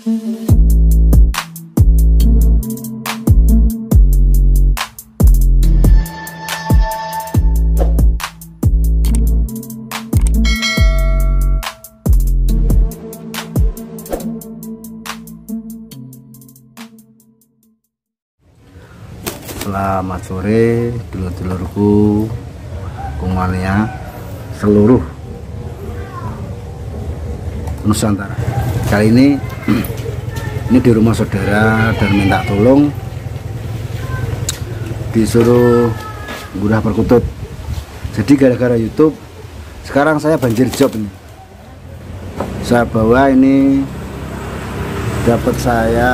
Selamat sore dulur-dulurku kumania seluruh Nusantara. Kali ini ini di rumah saudara dan minta tolong. Disuruh gurah perkutut. Jadi gara-gara YouTube sekarang saya banjir job ini. Saya bawa ini dapat saya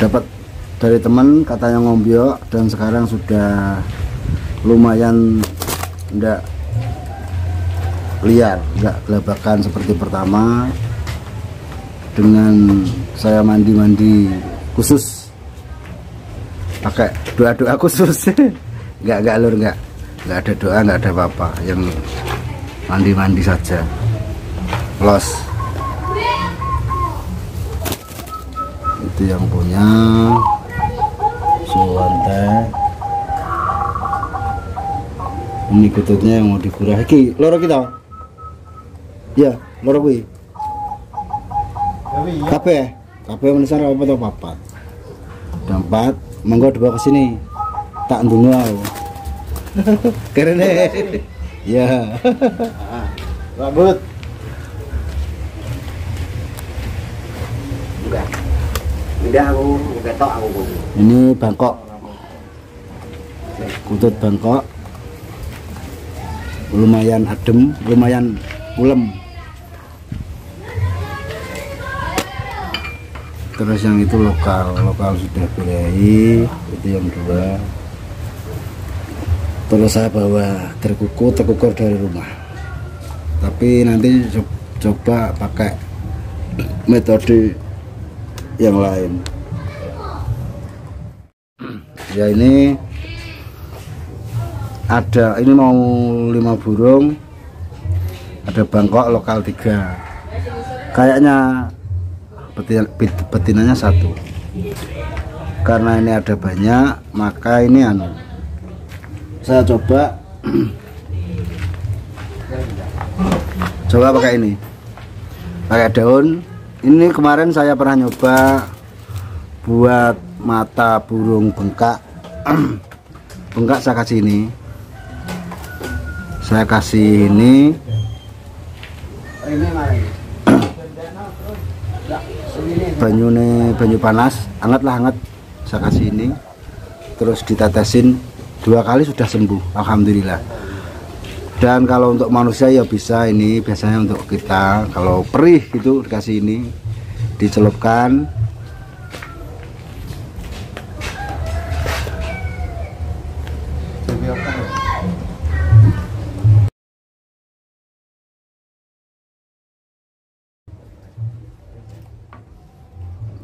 dapat dari teman katanya ngombio dan sekarang sudah lumayan enggak liar enggak gelabakan seperti pertama. Dengan saya mandi-mandi khusus. Pakai doa-doa khusus. Enggak enggak lur enggak enggak ada doa enggak ada apa-apa. Yang mandi-mandi saja. Los. Itu yang punya. Suwante. Ini kututnya yang mau digurah iki loro kita ya loro kuwi kabeh kabeh menisar apa atau papat? Empat monggo dibawa ke sini. Tak ndungu aku. Keren ya rambut. Udah aku ketok aku. ini Bangkok. Kutut Bangkok. Lumayan adem lumayan ulem terus yang itu lokal lokal sudah birahi itu yang dua. Terus saya bawa terkuku terkukur dari rumah. Tapi nanti co- coba pakai metode yang lain. Ya ini ada ini mau lima burung ada bangkok lokal tiga. Kayaknya betina, bet- betinanya satu. Karena ini ada banyak maka ini anu. Saya coba coba pakai ini. Pakai daun. Ini kemarin saya pernah nyoba buat mata burung bengkak. Bengkak saya kasih ini. Saya kasih ini. Ini mari. Banyune banyu panas hangat lah hangat. Saya kasih ini. Terus ditetesin dua kali sudah sembuh alhamdulillah. Dan kalau untuk manusia ya bisa ini. Biasanya untuk kita kalau perih gitu dikasih ini. Dicelupkan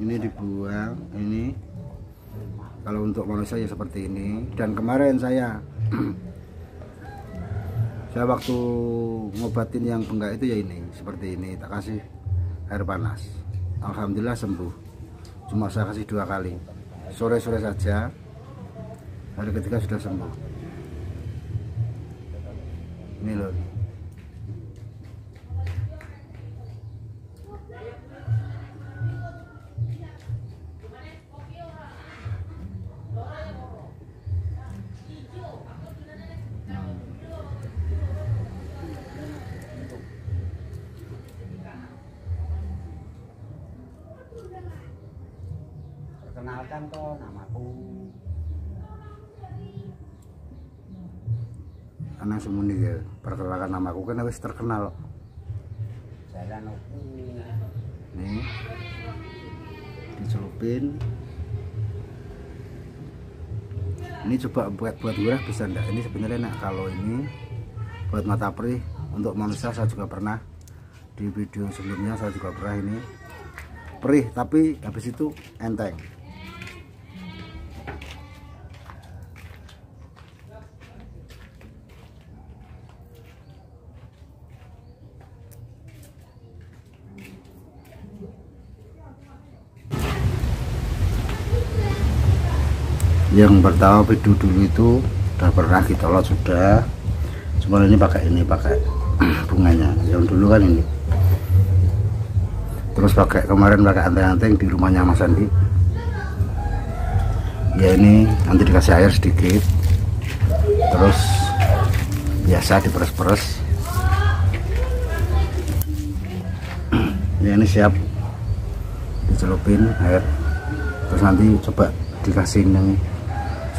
ini dibuang ini. Kalau untuk manusia ya seperti ini. Dan kemarin saya saya waktu ngobatin yang bengkak itu ya ini seperti ini. Tak kasih air panas. Alhamdulillah sembuh. Cuma saya kasih dua kali. Sore-sore saja hari ketiga sudah sembuh. Ini loh Perkenalkan toh namaku. anak semuni ya perkenalkan namaku kan wis terkenal. Jalan aku. nih dicelupin ini coba buat buat gurah bisa enggak ini sebenarnya enak kalau ini buat mata perih untuk manusia saya juga pernah. Di video sebelumnya saya juga pernah ini. Perih tapi habis itu enteng yang pertama pidu dulu itu udah pernah ditolak sudah. Cuma ini pakai ini pakai bunganya. Yang dulu kan ini. Terus pakai kemarin pakai anteng-anteng di rumahnya Mas Andi. Ya ini nanti dikasih air sedikit. Terus biasa diperes-peres. Ya ini siap. Dicelupin air. Terus nanti coba dikasih yang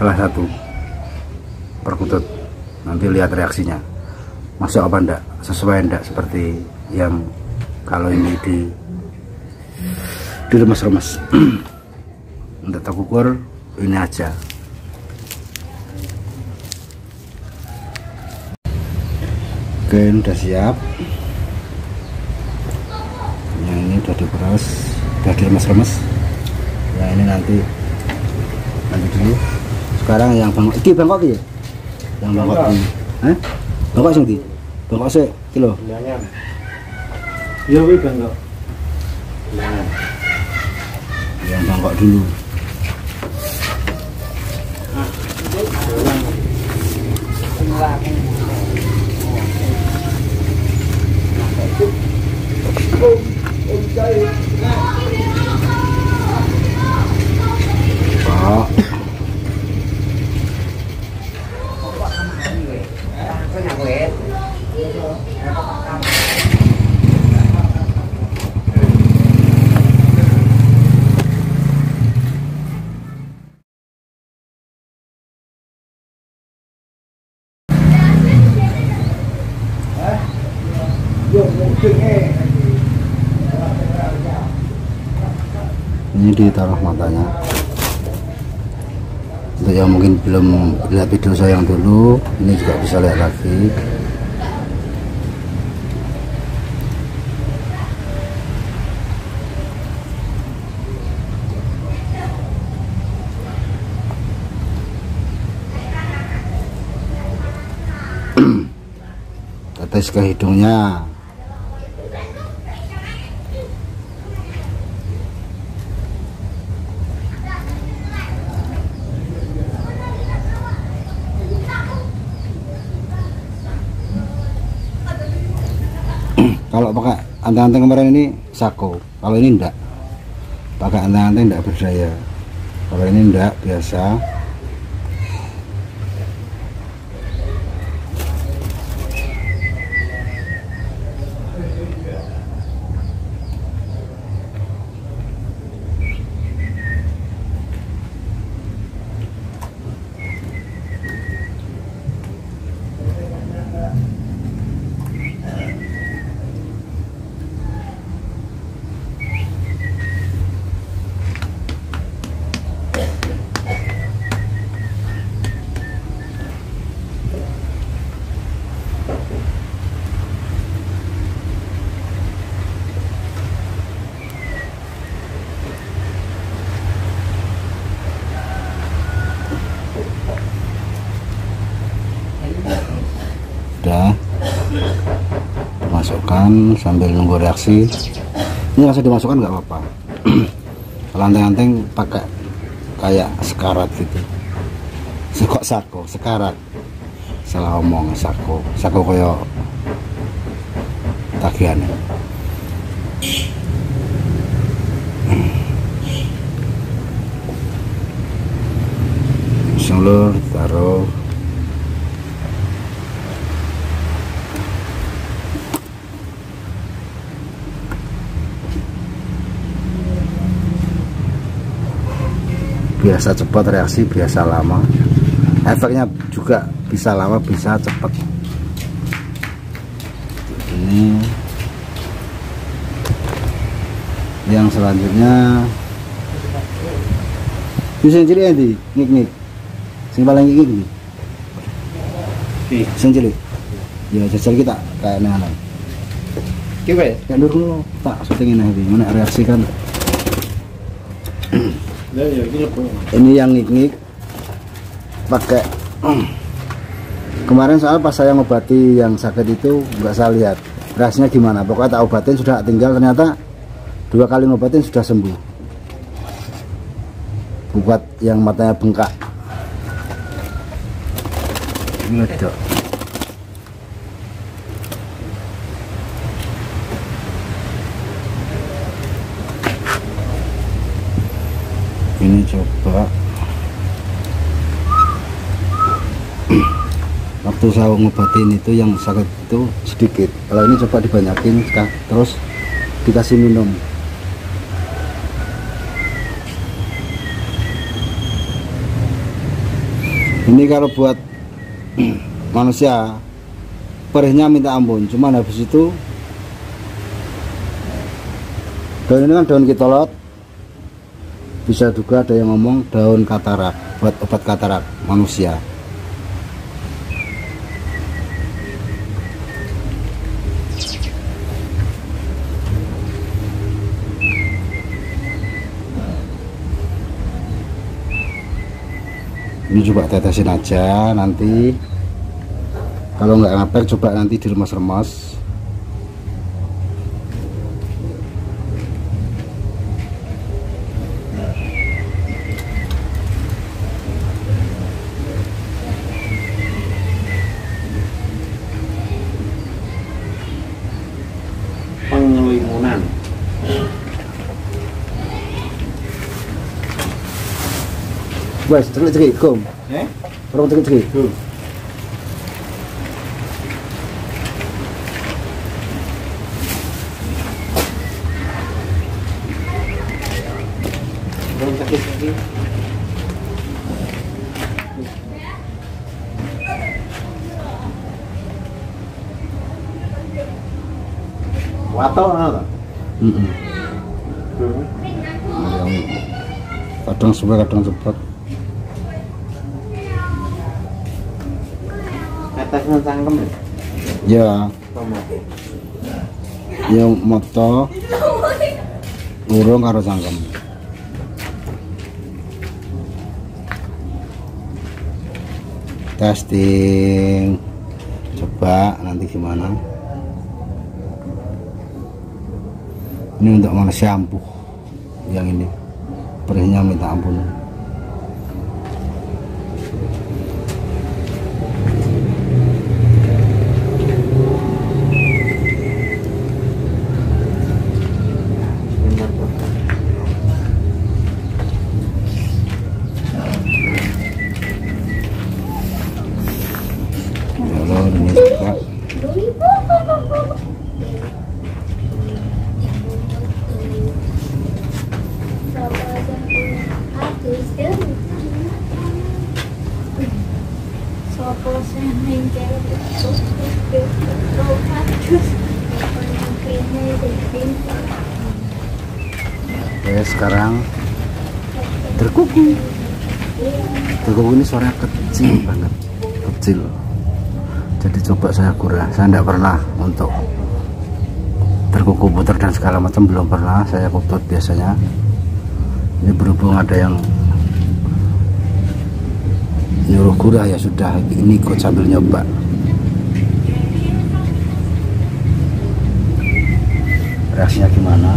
salah satu. Perkutut. Nanti lihat reaksinya. Masuk apa enggak sesuai enggak seperti yang kalau ini di diremes-remes untuk terukur ini aja. Oke ini udah siap. Yang ini udah diperas udah diremes-remes ya ini nanti nanti dulu sekarang yang bangkok. Iki bangkok ya yang bangkok di Hah? bangkok sing di bangkok sih kilo? Ya wih bangga. yang bangkok dulu. Oh, ini ditaruh matanya untuk yang mungkin belum lihat video saya yang dulu ini juga bisa lihat lagi. Tetes ke hidungnya kalau pakai anteng-anteng kemarin ini sako kalau ini enggak pakai anteng-anteng enggak berdaya. Kalau ini enggak biasa udah masukkan sambil nunggu reaksi. Ini langsung dimasukkan nggak apa-apa. Anteng-anteng pakai kayak sekarat gitu. Kok sako? Sekarat. Salah omong sako. Sako koyo tagihannya Seluruh taruh biasa cepat reaksi biasa lama. Efeknya juga bisa lama bisa cepat. Ini. Yang selanjutnya. Bisa yang cilik nanti ngik ngik. Sing paling ngik ngik sing cilik. Ya jajal kita kayak Kiwe. kayak dulu tak syuting ini. Mana reaksi kan ini yang ngik-ngik pakai kemarin soal pas saya ngobati yang sakit itu nggak saya lihat. Rasnya gimana? Pokoknya tak obatin sudah tinggal ternyata dua kali ngobatin sudah sembuh. Buat yang matanya bengkak. Ini Ini coba. Waktu saya ngobatin itu yang sakit itu sedikit. Kalau ini coba dibanyakin terus dikasih minum. Ini kalau buat manusia perihnya minta ampun. Cuman habis itu daun ini kan daun kitolot bisa juga ada yang ngomong daun katarak buat obat katarak manusia. Ini coba tetesin aja nanti. Kalau nggak ngapek coba nanti diremas-remas wes celik-celik gom Eh? orang lagi. Wato ana. Yang kadang sebelah kadang cepat Atas nang cangkem. ya. Ya moto. Urung karo cangkem testing. Coba nanti gimana? Ini untuk manusia ampuh yang ini. Perihnya minta ampun Benar tuh. kalau ini coba Sopo sing kaya itu itu kados kene iki Oke sekarang terkuku terkuku ini suaranya kecil banget. Kecil. Jadi coba saya kurang. Saya tidak pernah untuk terkuku putar dan segala macam belum pernah. Saya kutut biasanya. Ini berhubung ada yang nyuruh gurah ya sudah. Ini ikut sambil nyoba. Reaksinya gimana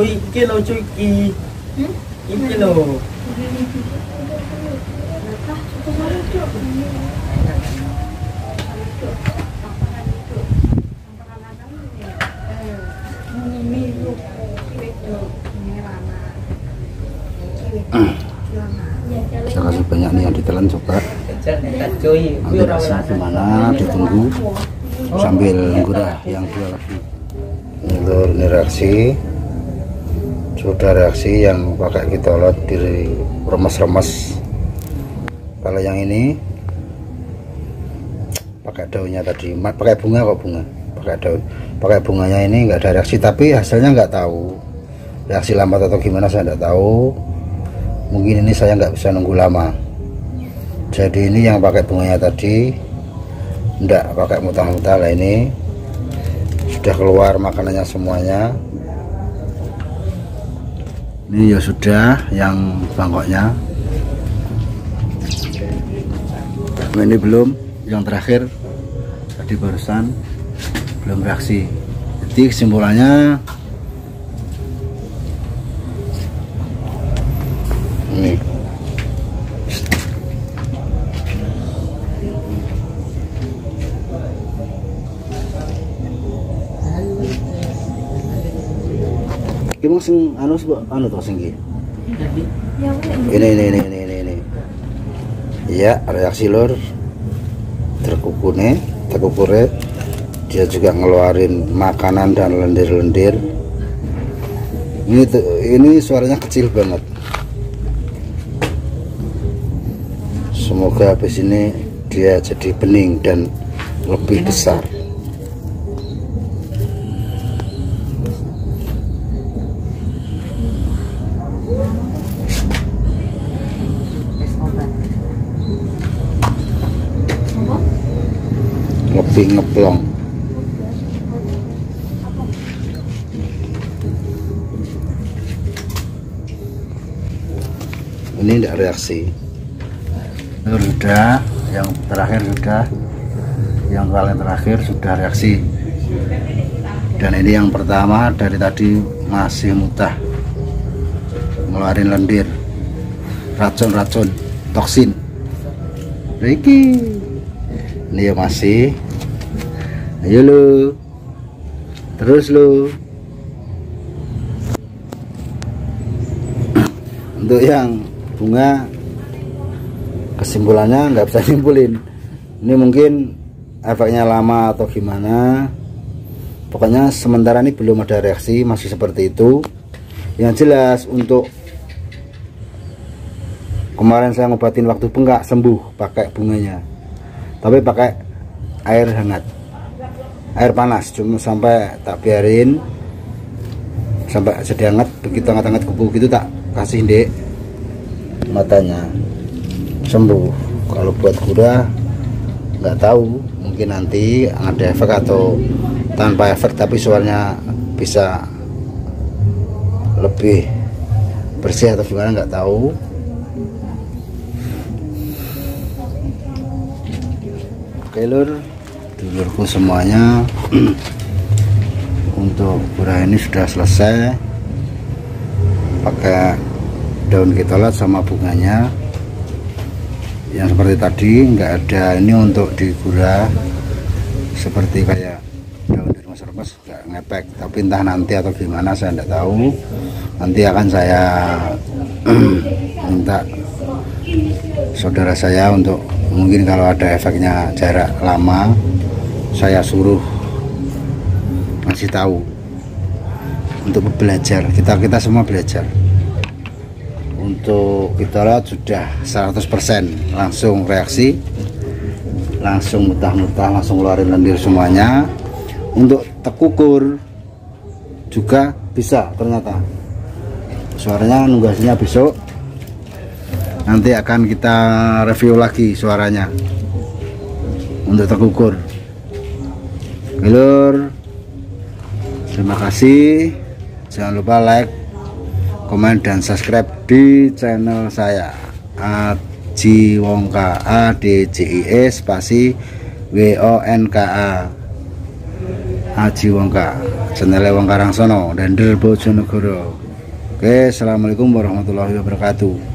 didi nan boy iki lo coy iki Hmm? iki lo saya kasih banyak nih yang ditelan coba. Nanti rasanya gimana? Ditunggu. Sambil gurah yang dua lagi. Ini reaksi sudah reaksi yang pakai kitolot di remes-remes. Kalau yang ini pakai daunnya tadi. Pakai bunga kok bunga? Pakai daun. Pakai bunganya ini nggak ada reaksi tapi hasilnya nggak tahu. Reaksi lambat atau gimana saya tidak tahu. Mungkin ini saya nggak bisa nunggu lama. Jadi ini yang pakai bunganya tadi enggak pakai mutah-mutah lah ini. Sudah keluar makanannya semuanya ini ya sudah yang bangkoknya. Ini belum yang terakhir tadi barusan belum reaksi. Jadi kesimpulannya sing anu anu to sing iki. Ini ini ini ini ini ini. Iya, reaksi lur terkukune, terkukure dia juga ngeluarin makanan dan lendir-lendir. Ini tuh, ini suaranya kecil banget. Semoga habis ini dia jadi bening dan lebih besar. Lebih ngeplong. Ini tidak reaksi. Itu sudah, yang terakhir sudah, yang paling terakhir sudah reaksi. Dan ini yang pertama dari tadi masih mutah, ngeluarin lendir, racun-racun, toksin. Ricky, ini ya masih. Ayo lu, terus lu. Untuk yang bunga kesimpulannya nggak bisa nyimpulin ini mungkin efeknya lama atau gimana. Pokoknya sementara ini belum ada reaksi masih seperti itu. Yang jelas untuk kemarin saya ngobatin waktu bengkak sembuh pakai bunganya. Tapi pakai air hangat air panas cuma sampai tak biarin. Sampai jadi hangat begitu hangat-hangat kupu gitu tak kasih dek matanya sembuh. Kalau buat kuda nggak tahu. Mungkin nanti ada efek atau tanpa efek tapi suaranya bisa lebih bersih atau gimana nggak tahu. Oke lur dulurku semuanya. Untuk pura ini sudah selesai. Pakai daun kitolat sama bunganya. Yang seperti tadi nggak ada ini untuk digurah seperti kayak daun di serpes nggak ngepek. Tapi entah nanti atau gimana saya tidak tahu. Nanti akan saya minta saudara saya untuk mungkin kalau ada efeknya jarak lama saya suruh ngasih tahu untuk belajar. Kita kita semua belajar. Untuk kita lihat sudah 100% langsung reaksi langsung mutah-mutah langsung ngeluarin lendir semuanya. Untuk tekukur juga bisa ternyata. Suaranya nunggu hasilnya besok. Nanti akan kita review lagi suaranya. Untuk tekukur Gelur terima kasih. Jangan lupa like komen dan subscribe di channel saya. Aji Wongka A D J I E spasi W O N K A. Aji Wongka channel Wongka Rangsono dan Bojonegoro. Oke Assalamualaikum warahmatullahi wabarakatuh